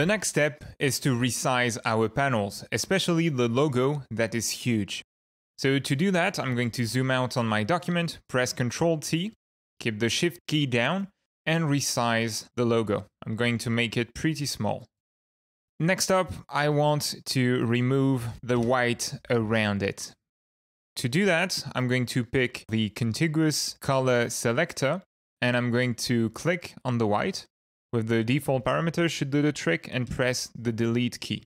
The next step is to resize our panels, especially the logo that is huge. So to do that, I'm going to zoom out on my document, press Ctrl T, keep the Shift key down, and resize the logo. I'm going to make it pretty small. Next up, I want to remove the white around it. To do that, I'm going to pick the contiguous color selector and I'm going to click on the white with the default parameter should do the trick and press the delete key.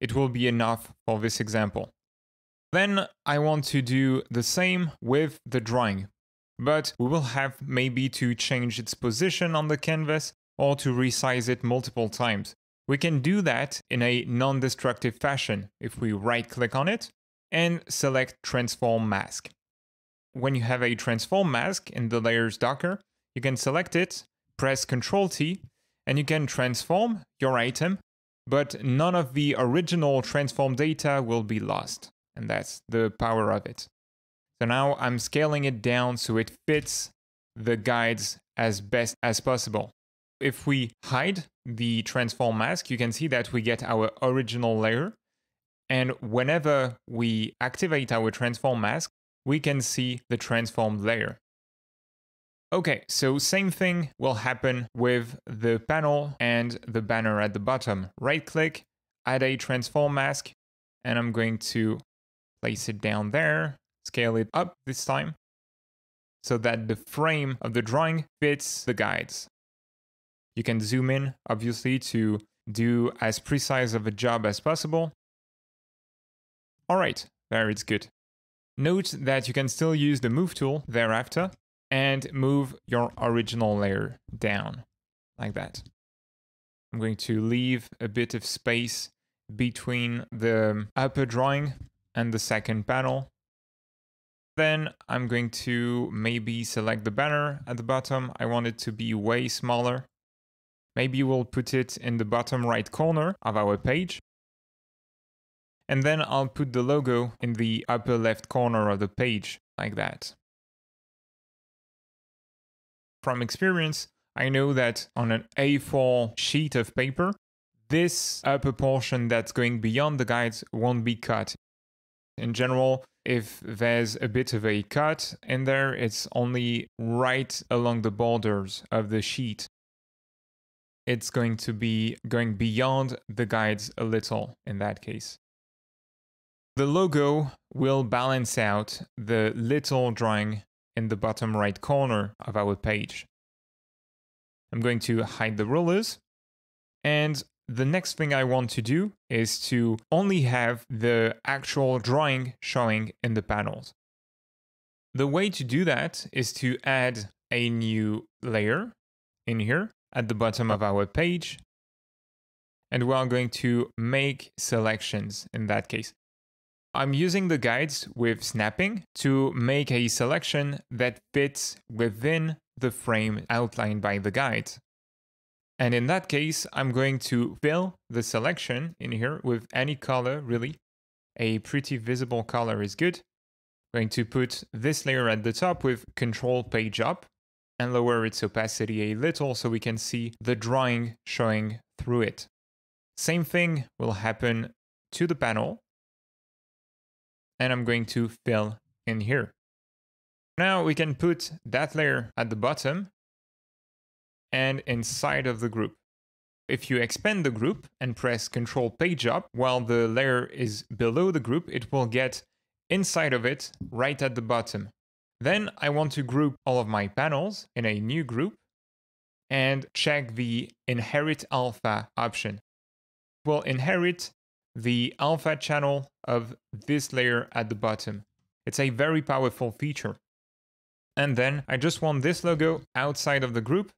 It will be enough for this example. Then I want to do the same with the drawing, but we will have maybe to change its position on the canvas or to resize it multiple times. We can do that in a non-destructive fashion if we right click on it and select transform mask. When you have a transform mask in the layers docker, you can select it, press Ctrl T, and you can transform your item, but none of the original transform data will be lost. And that's the power of it. So now I'm scaling it down so it fits the guides as best as possible. If we hide the transform mask, you can see that we get our original layer and whenever we activate our transform mask, we can see the transformed layer. Okay, so same thing will happen with the panel and the banner at the bottom. Right click, add a transform mask, and I'm going to place it down there, scale it up this time, so that the frame of the drawing fits the guides. You can zoom in, obviously, to do as precise of a job as possible. Alright, there it's good. Note that you can still use the move tool thereafter and move your original layer down like that. I'm going to leave a bit of space between the upper drawing and the second panel. Then I'm going to maybe select the banner at the bottom. I want it to be way smaller. Maybe we'll put it in the bottom right corner of our page. And then I'll put the logo in the upper left corner of the page, like that. From experience, I know that on an A4 sheet of paper, this upper portion that's going beyond the guides won't be cut. In general, if there's a bit of a cut in there, it's only right along the borders of the sheet. It's going to be going beyond the guides a little in that case. The logo will balance out the little drawing in the bottom right corner of our page. I'm going to hide the rulers. And the next thing I want to do is to only have the actual drawing showing in the panels. The way to do that is to add a new layer in here at the bottom of our page. And we are going to make selections in that case. I'm using the guides with snapping to make a selection that fits within the frame outlined by the guide. And in that case, I'm going to fill the selection in here with any color, really. A pretty visible color is good. I'm going to put this layer at the top with control page up and lower its opacity a little so we can see the drawing showing through it. Same thing will happen to the panel and I'm going to fill in here. Now we can put that layer at the bottom and inside of the group. If you expand the group and press Control Page Up while the layer is below the group, it will get inside of it right at the bottom. Then I want to group all of my panels in a new group and check the Inherit Alpha option. We'll inherit the alpha channel of this layer at the bottom. It's a very powerful feature. And then I just want this logo outside of the group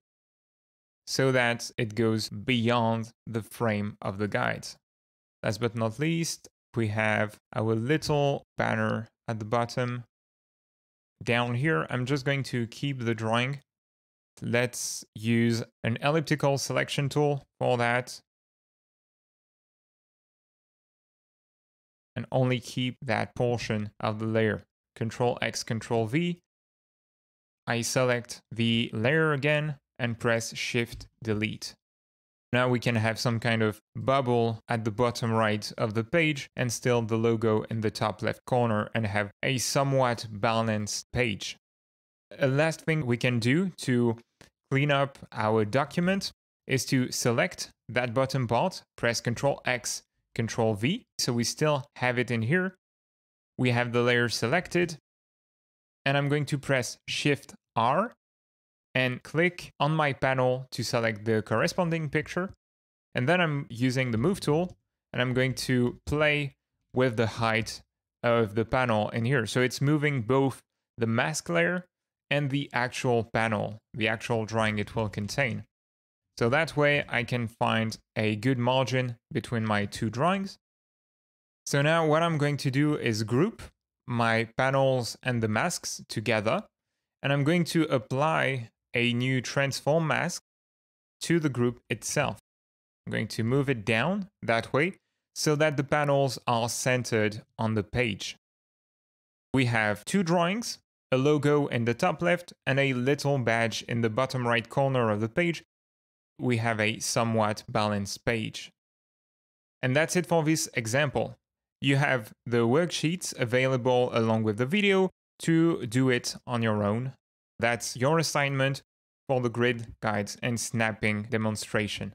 so that it goes beyond the frame of the guides. Last but not least, we have our little banner at the bottom. Down here, I'm just going to keep the drawing. Let's use an elliptical selection tool for that. And only keep that portion of the layer. Control X, Control V. I select the layer again and press Shift Delete. Now we can have some kind of bubble at the bottom right of the page and still the logo in the top left corner and have a somewhat balanced page. A last thing we can do to clean up our document is to select that bottom part, press Ctrl X, Ctrl V. So we still have it in here. We have the layer selected and I'm going to press Shift R and click on my panel to select the corresponding picture. And then I'm using the move tool and I'm going to play with the height of the panel in here. So it's moving both the mask layer and the actual panel, the actual drawing it will contain. So that way I can find a good margin between my two drawings. So now what I'm going to do is group my panels and the masks together, and I'm going to apply a new transform mask to the group itself. I'm going to move it down that way so that the panels are centered on the page. We have two drawings, a logo in the top left and a little badge in the bottom right corner of the page. We have a somewhat balanced page. And that's it for this example. You have the worksheets available along with the video to do it on your own. That's your assignment for the grid guides and snapping demonstration.